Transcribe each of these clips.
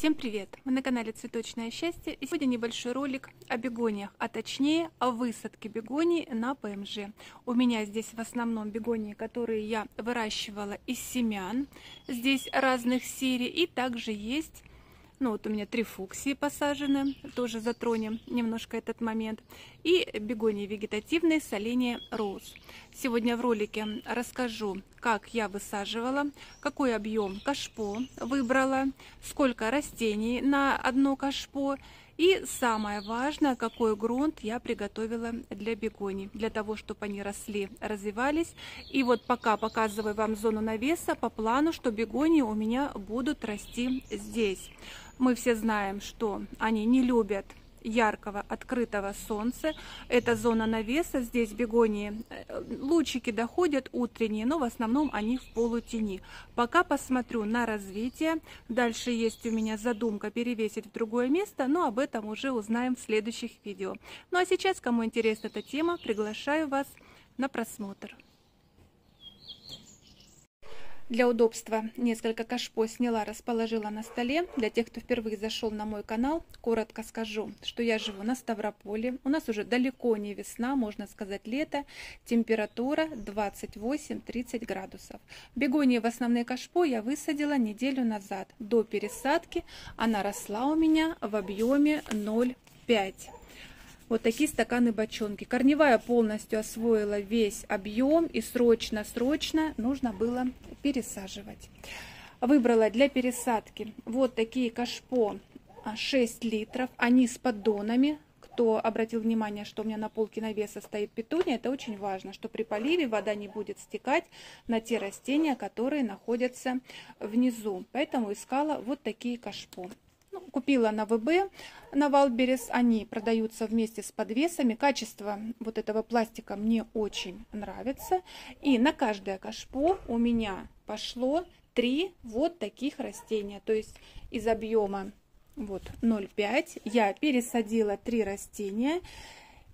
Всем привет! Вы на канале Цветочное счастье и сегодня небольшой ролик о бегониях, а точнее о высадке бегоний на ПМЖ. У меня здесь в основном бегонии, которые я выращивала из семян, здесь разных серий и также есть ну вот у меня три фуксии посажены, тоже затронем немножко этот момент. И бегонии вегетативные, соление роуз. Сегодня в ролике расскажу, как я высаживала, какой объем кашпо выбрала, сколько растений на одно кашпо и самое важное, какой грунт я приготовила для бегоний, для того, чтобы они росли, развивались. И вот пока показываю вам зону навеса по плану, что бегонии у меня будут расти здесь. Мы все знаем, что они не любят яркого открытого солнца. Это зона навеса, здесь бегонии. Э, лучики доходят утренние, но в основном они в полутени. Пока посмотрю на развитие. Дальше есть у меня задумка перевесить в другое место, но об этом уже узнаем в следующих видео. Ну а сейчас, кому интересна эта тема, приглашаю вас на просмотр. Для удобства несколько кашпо сняла, расположила на столе. Для тех, кто впервые зашел на мой канал, коротко скажу, что я живу на Ставрополе. У нас уже далеко не весна, можно сказать лето. Температура 28-30 градусов. Бегонии в основные кашпо я высадила неделю назад. До пересадки она росла у меня в объеме 0,5 вот такие стаканы бочонки. Корневая полностью освоила весь объем и срочно-срочно нужно было пересаживать. Выбрала для пересадки вот такие кашпо 6 а, литров. Они с поддонами. Кто обратил внимание, что у меня на полке навеса стоит петуния, это очень важно, что при поливе вода не будет стекать на те растения, которые находятся внизу. Поэтому искала вот такие кашпо. Купила на ВБ, на Wildberries. Они продаются вместе с подвесами. Качество вот этого пластика мне очень нравится. И на каждое кашпо у меня пошло три вот таких растения. То есть из объема вот 0,5 я пересадила три растения.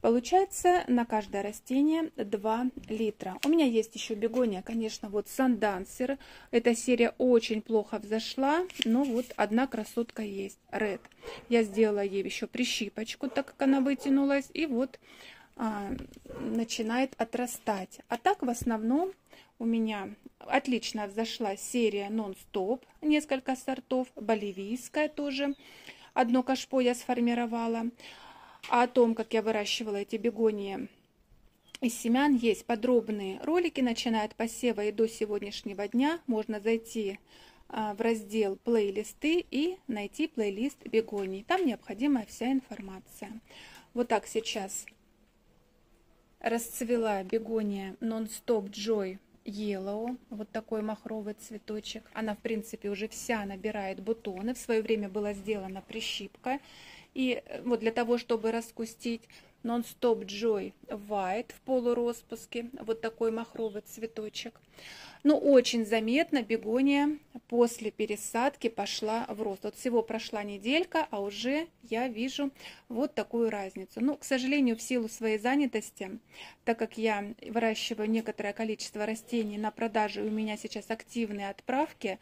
Получается на каждое растение 2 литра. У меня есть еще бегония, конечно, вот сандансер. Эта серия очень плохо взошла, но вот одна красотка есть, Red. Я сделала ей еще прищипочку, так как она вытянулась, и вот а, начинает отрастать. А так в основном у меня отлично взошла серия нон-стоп, несколько сортов, боливийская тоже. Одно кашпо я сформировала. О том, как я выращивала эти бегонии из семян, есть подробные ролики, начиная от посева и до сегодняшнего дня. Можно зайти а, в раздел плейлисты и найти плейлист бегоний. Там необходимая вся информация. Вот так сейчас расцвела бегония Non-Stop Joy Yellow, вот такой махровый цветочек. Она, в принципе, уже вся набирает бутоны. В свое время была сделана прищипка. И э, вот для того, чтобы раскустить Non-Stop Joy White в полуроспуске, вот такой махровый цветочек. Ну, очень заметно бегония после пересадки пошла в рост. Вот всего прошла неделька, а уже я вижу вот такую разницу. Ну, к сожалению, в силу своей занятости, так как я выращиваю некоторое количество растений на продажу, и у меня сейчас активные отправки,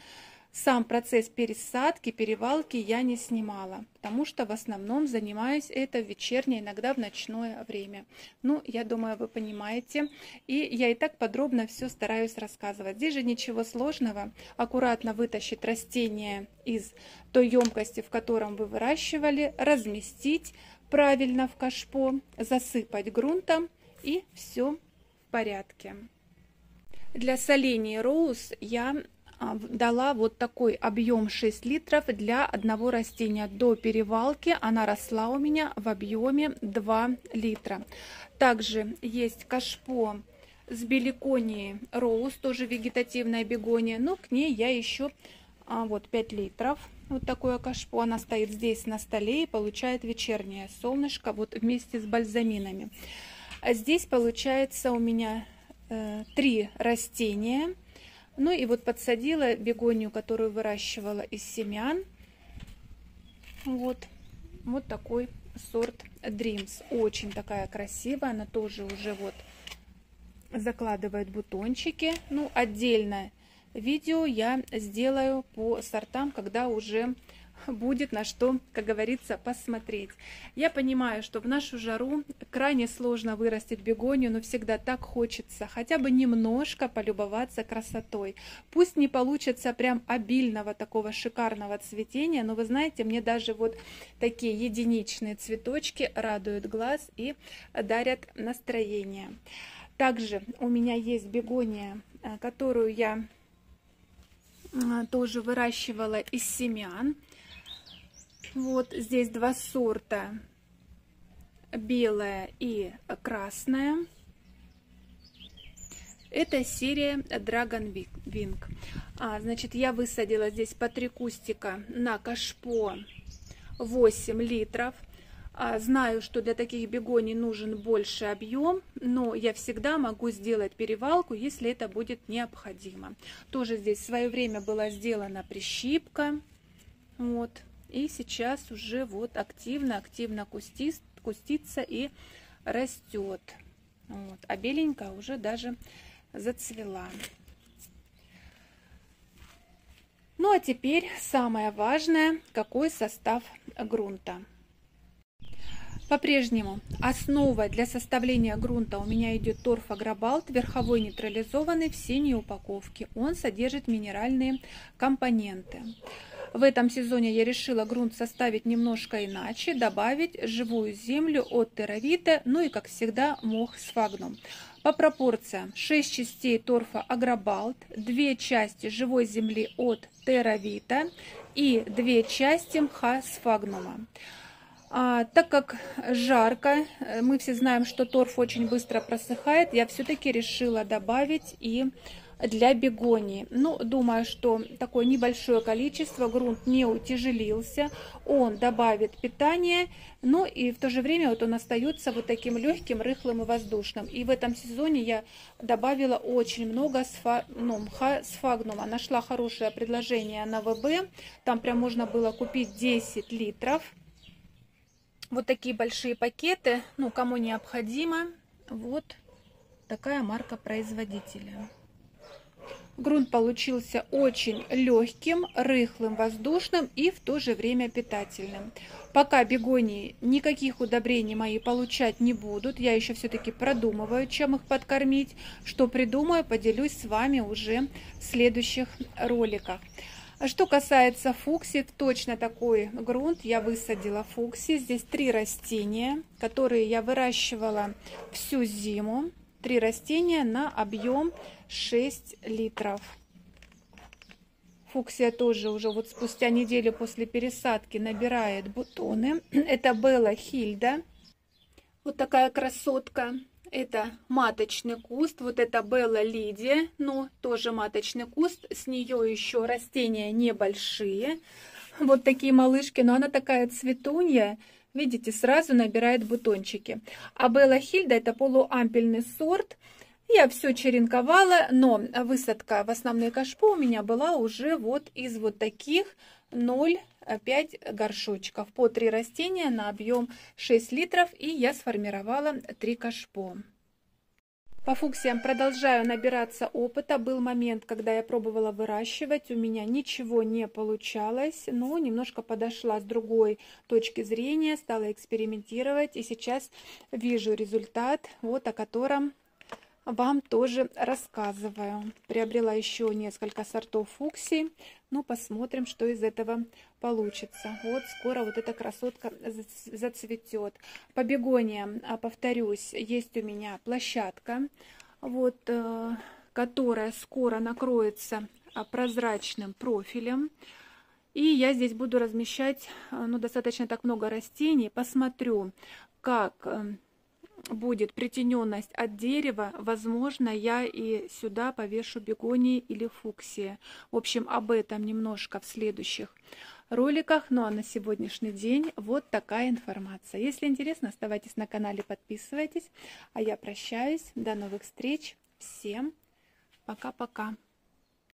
сам процесс пересадки, перевалки я не снимала, потому что в основном занимаюсь это в вечернее, иногда в ночное время. Ну, я думаю, вы понимаете. И я и так подробно все стараюсь рассказывать. Здесь же ничего сложного. Аккуратно вытащить растение из той емкости, в котором вы выращивали, разместить правильно в кашпо, засыпать грунтом и все в порядке. Для соления роуз я дала вот такой объем 6 литров для одного растения. До перевалки она росла у меня в объеме 2 литра. Также есть кашпо с беликонией роуз, тоже вегетативная бегония, но к ней я еще а, вот 5 литров. Вот такое кашпо, она стоит здесь на столе и получает вечернее солнышко вот вместе с бальзаминами. А здесь получается у меня э, три растения ну и вот подсадила бегонию, которую выращивала из семян. Вот, вот такой сорт Dreams. Очень такая красивая, она тоже уже вот закладывает бутончики. Ну, отдельно видео я сделаю по сортам, когда уже будет на что, как говорится, посмотреть. Я понимаю, что в нашу жару крайне сложно вырастить бегонию, но всегда так хочется хотя бы немножко полюбоваться красотой. Пусть не получится прям обильного такого шикарного цветения, но вы знаете, мне даже вот такие единичные цветочки радуют глаз и дарят настроение. Также у меня есть бегония, э, которую я э, тоже выращивала из семян. Вот здесь два сорта, белая и красная. Это серия Dragon Wing. А, значит, я высадила здесь по три кустика на кашпо 8 литров. А, знаю, что для таких бегоний нужен больше объем, но я всегда могу сделать перевалку, если это будет необходимо. Тоже здесь в свое время была сделана прищипка. Вот. И сейчас уже вот активно-активно кустит, кустится и растет. Вот. А беленькая уже даже зацвела. Ну а теперь самое важное, какой состав грунта. По-прежнему основа для составления грунта у меня идет торф агробалт, верховой нейтрализованный в синей упаковке. Он содержит минеральные компоненты. В этом сезоне я решила грунт составить немножко иначе, добавить живую землю от теравита, ну и, как всегда, мох с фагном. По пропорциям 6 частей торфа агробалт, 2 части живой земли от теравита и 2 части мха с фагнума. А, так как жарко, э, мы все знаем, что торф очень быстро просыхает, я все-таки решила добавить и для бегонии. Ну, думаю, что такое небольшое количество, грунт не утяжелился, он добавит питание, но и в то же время вот он остается вот таким легким, рыхлым и воздушным. И в этом сезоне я добавила очень много сфа, ну, мха сфагнума. Нашла хорошее предложение на ВБ, там прям можно было купить 10 литров. Вот такие большие пакеты, ну, кому необходимо, вот такая марка производителя. Грунт получился очень легким, рыхлым, воздушным и в то же время питательным. Пока бегонии никаких удобрений мои получать не будут, я еще все-таки продумываю, чем их подкормить. Что придумаю, поделюсь с вами уже в следующих роликах. Что касается фуксий, точно такой грунт я высадила фуксии. Здесь три растения, которые я выращивала всю зиму. Три растения на объем 6 литров. Фуксия тоже уже вот спустя неделю после пересадки набирает бутоны. Это Белла Хильда. Вот такая красотка. Это маточный куст. Вот это Белла Лидия. Ну, тоже маточный куст. С нее еще растения небольшие. Вот такие малышки. Но она такая цветунья. Видите, сразу набирает бутончики. А Белла Хильда это полуампельный сорт. Я все черенковала, но высадка в основной кашпо у меня была уже вот из вот таких 0,5 горшочков по 3 растения на объем 6 литров, и я сформировала 3 кашпо. По фуксиям продолжаю набираться опыта. Был момент, когда я пробовала выращивать, у меня ничего не получалось, но немножко подошла с другой точки зрения, стала экспериментировать, и сейчас вижу результат, вот о котором вам тоже рассказываю. Приобрела еще несколько сортов фуксий. Ну, посмотрим, что из этого получится. Вот скоро вот эта красотка зацветет. По бегониям, а, повторюсь, есть у меня площадка, вот, э, которая скоро накроется а, прозрачным профилем. И я здесь буду размещать э, ну, достаточно так много растений. Посмотрю, как э, будет притененность от дерева, возможно, я и сюда повешу бегонии или фуксии. В общем, об этом немножко в следующих роликах. Ну а на сегодняшний день вот такая информация. Если интересно, оставайтесь на канале, подписывайтесь. А я прощаюсь. До новых встреч. Всем пока-пока.